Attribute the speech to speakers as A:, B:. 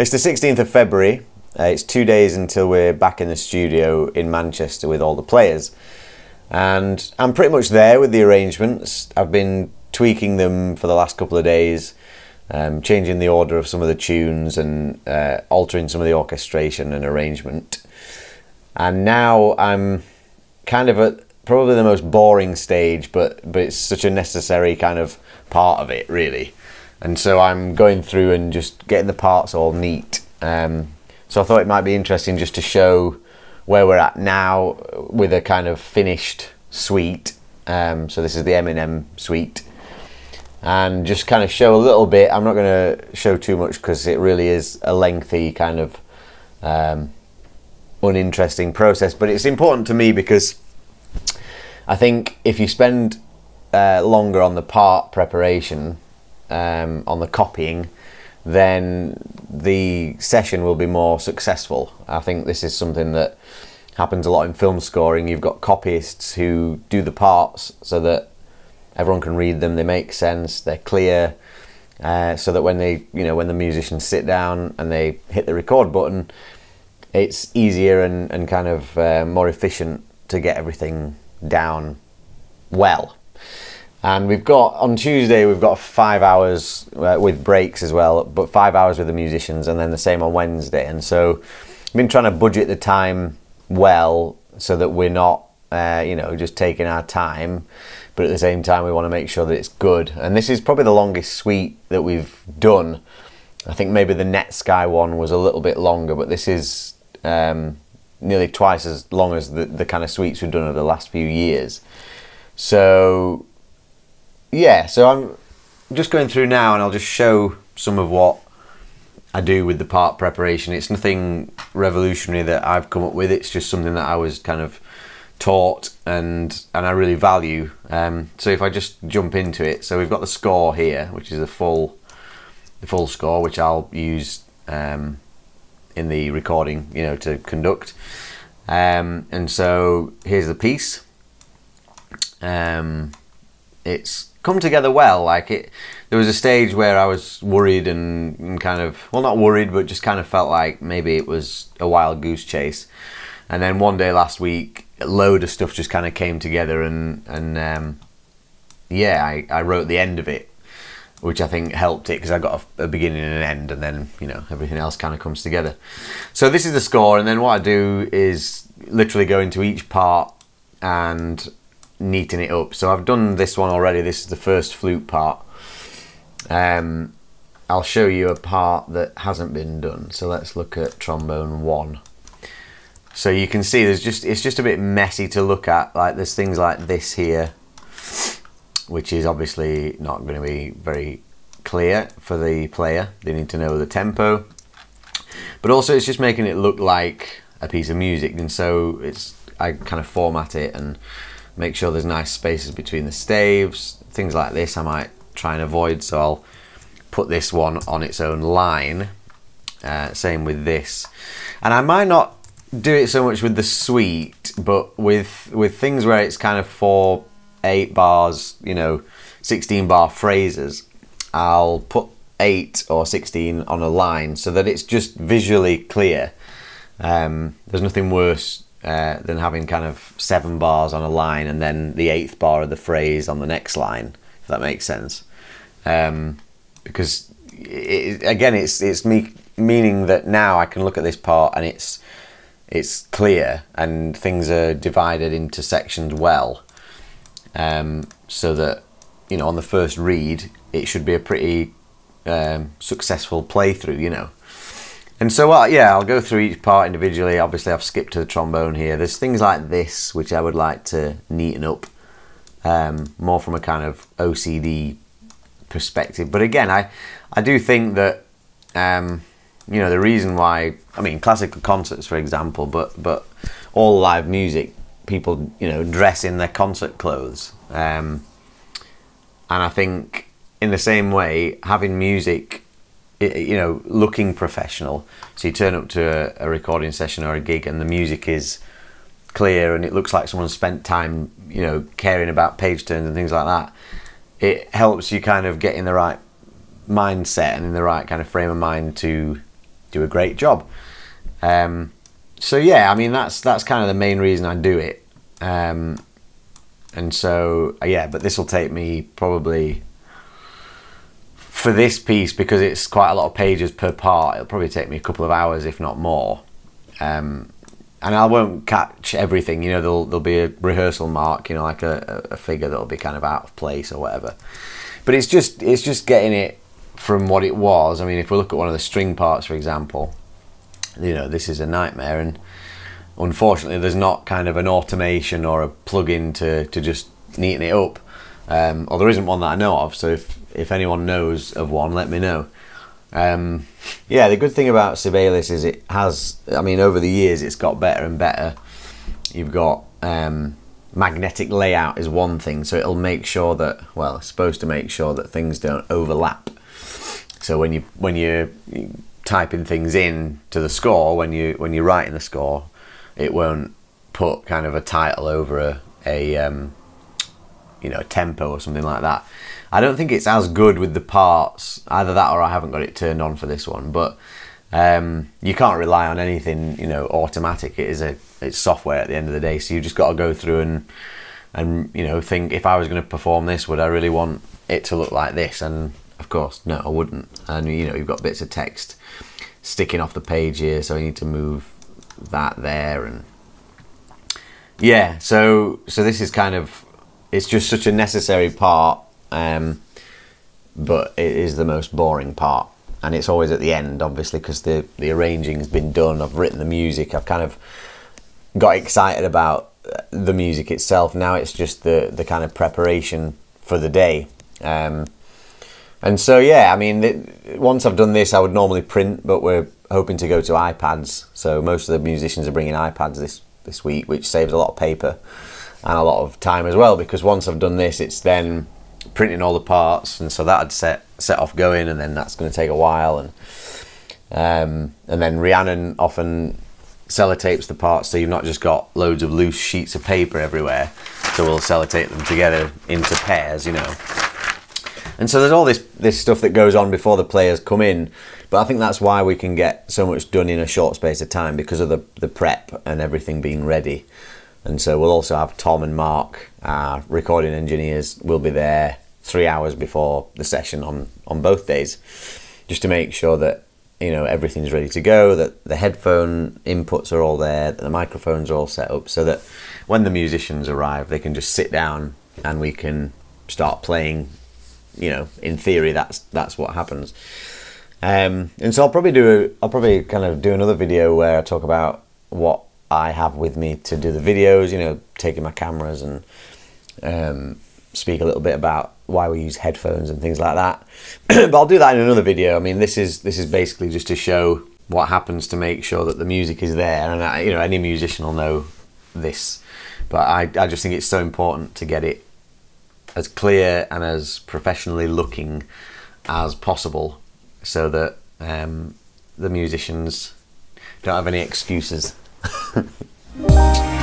A: It's the 16th of February. Uh, it's two days until we're back in the studio in Manchester with all the players. And I'm pretty much there with the arrangements. I've been tweaking them for the last couple of days, um, changing the order of some of the tunes and uh, altering some of the orchestration and arrangement. And now I'm kind of at probably the most boring stage, but but it's such a necessary kind of part of it, really. And so I'm going through and just getting the parts all neat. Um, so I thought it might be interesting just to show where we're at now with a kind of finished suite. Um, so this is the Eminem suite. And just kind of show a little bit. I'm not going to show too much because it really is a lengthy kind of um, uninteresting process. But it's important to me because I think if you spend uh, longer on the part preparation, um, on the copying, then the session will be more successful. I think this is something that happens a lot in film scoring. You've got copyists who do the parts so that everyone can read them, they make sense, they're clear, uh, so that when they, you know, when the musicians sit down and they hit the record button, it's easier and, and kind of uh, more efficient to get everything down well. And we've got on Tuesday we've got five hours uh, with breaks as well, but five hours with the musicians, and then the same on Wednesday. And so I've been trying to budget the time well so that we're not, uh, you know, just taking our time, but at the same time we want to make sure that it's good. And this is probably the longest suite that we've done. I think maybe the Netsky one was a little bit longer, but this is um, nearly twice as long as the, the kind of suites we've done over the last few years. So yeah, so I'm just going through now, and I'll just show some of what I do with the part preparation. It's nothing revolutionary that I've come up with. It's just something that I was kind of taught and and I really value. Um, so if I just jump into it, so we've got the score here, which is the full the full score, which I'll use um, in the recording, you know, to conduct. Um, and so here's the piece. Um, it's come together well. Like it, there was a stage where I was worried and, and, kind of well, not worried, but just kind of felt like maybe it was a wild goose chase. And then one day last week, a load of stuff just kind of came together, and and um, yeah, I, I wrote the end of it, which I think helped it because I got a, a, beginning and an end, and then you know everything else kind of comes together. So this is the score, and then what I do is literally go into each part and neaten it up. So I've done this one already. This is the first flute part. Um, I'll show you a part that hasn't been done. So let's look at trombone one. So you can see there's just it's just a bit messy to look at. Like there's things like this here, which is obviously not going to be very clear for the player. They need to know the tempo. But also it's just making it look like a piece of music and so it's I kind of format it and make sure there's nice spaces between the staves things like this I might try and avoid so I'll put this one on its own line uh, same with this. And I might not do it so much with the suite but with with things where it's kind of four eight bars you know 16 bar phrases I'll put 8 or 16 on a line so that it's just visually clear. Um, there's nothing worse uh, than having kind of seven bars on a line and then the eighth bar of the phrase on the next line, if that makes sense. Um, because it, again, it's it's me meaning that now I can look at this part and it's it's clear and things are divided into sections well, um, so that you know on the first read it should be a pretty um, successful playthrough. You know. And so, uh, yeah, I'll go through each part individually. Obviously, I've skipped to the trombone here. There's things like this which I would like to neaten up um, more from a kind of OCD perspective. But again, I, I do think that, um, you know, the reason why, I mean, classical concerts, for example, but, but all live music, people, you know, dress in their concert clothes. Um, and I think in the same way, having music you know, looking professional. So you turn up to a, a, recording session or a gig, and the music is clear, and it looks like someone spent time, you know, caring about page turns and things like that. It helps you kind of get in the right mindset and in the right kind of frame of mind to do a great job. Um, so yeah, I mean that's that's kind of the main reason I do it. Um, and so yeah, but this will take me probably for this piece because it's quite a lot of pages per part. It'll probably take me a couple of hours, if not more. Um, and I won't catch everything. You know, there'll there'll be a rehearsal mark. You know, like a, a figure that'll be kind of out of place or whatever. But it's just it's just getting it from what it was. I mean, if we look at one of the string parts, for example, you know, this is a nightmare, and unfortunately, there's not kind of an automation or a plug-in to to just neaten it up. Um, or there isn't one that I know of. So if if anyone knows of one, let me know. Um, yeah, the good thing about Sibelius is it has. I mean, over the years, it's got better and better. You've got um, magnetic layout is one thing, so it'll make sure that well, it's supposed to make sure that things don't overlap. So when you when you're typing things in to the score, when you when you're writing the score, it won't put kind of a title over a a um, you know tempo or something like that. I don't think it's as good with the parts, either that or I haven't got it turned on for this one. But um, you can't rely on anything, you know, automatic. It is a it's software at the end of the day, so you just got to go through and and you know think if I was going to perform this, would I really want it to look like this? And of course, no, I wouldn't. And you know, you've got bits of text sticking off the page here, so you need to move that there and yeah. So so this is kind of it's just such a necessary part um, but it is the most boring part, and it's always at the end, obviously, because the the arranging's been done. I've written the music. I've kind of got excited about the music itself. Now it's just the the kind of preparation for the day. Um, and so yeah, I mean, once I've done this, I would normally print, but we're hoping to go to iPads. So most of the musicians are bringing iPads this this week, which saves a lot of paper and a lot of time as well. Because once I've done this, it's then printing all the parts, and so that'd set set off going, and then that's going to take a while, and um, and then Rhiannon often sellotapes the parts, so you've not just got loads of loose sheets of paper everywhere. So we'll sellotape them together into pairs, you know. And so there's all this this stuff that goes on before the players come in, but I think that's why we can get so much done in a short space of time because of the the prep and everything being ready. And so we'll also have Tom and Mark, our recording engineers, will be there three hours before the session on, on both days, just to make sure that you know everything's ready to go, that the headphone inputs are all there, that the microphones are all set up, so that when the musicians arrive, they can just sit down and we can start playing. You know, in theory, that's that's what happens. Um, and so I'll probably do a, I'll probably kind of do another video where I talk about what I have with me to do the videos, you know, taking my cameras and um, speak a little bit about why we use headphones and things like that. but I'll do that in another video. I mean, this is this is basically just to show what happens to make sure that the music is there, and I, you know, any musician will know this. But I, I just think it's so important to get it as clear and as professionally looking as possible, so that um, the musicians don't have any excuses. Thank you.